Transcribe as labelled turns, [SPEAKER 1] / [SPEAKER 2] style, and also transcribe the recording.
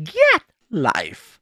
[SPEAKER 1] Get life.